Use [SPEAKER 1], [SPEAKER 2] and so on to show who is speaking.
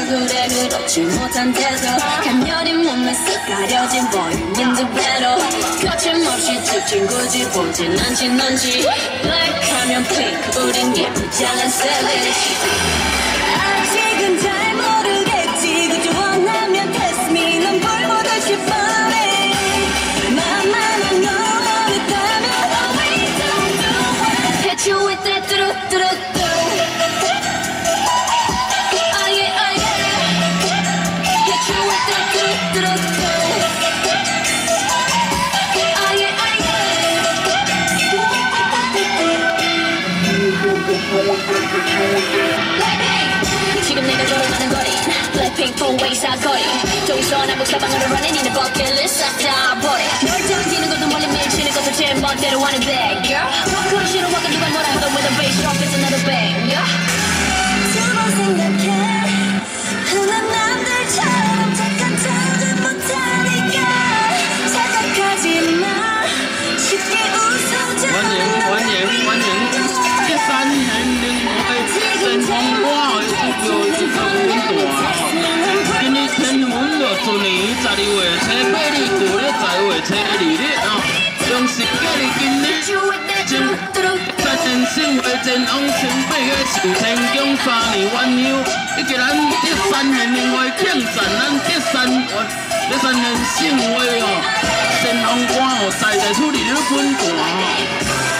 [SPEAKER 1] 얼굴에 그렇지 못한 태서 간열이 몸에 쓱 가려진 보이는 듯 배로 거침없이 찍힌 굳이 보진 않지 넌지 black 하면 pink 우린 예쁘지 않은 s a v a I 동선 한복 사방으로 running in the bucket list I bought it 널 당기는 것도 멀리 밀치는 것도 제 멋대로
[SPEAKER 2] 하는데 旧年十二月七八日，旧日十二月七二日哦，从实日经验，正在电生为真红，新八月寿天宫三年万牛，伊叫咱一山人话庆赞咱一山人，一山人姓为哦，新红官哦，财财出理愈滚大哦。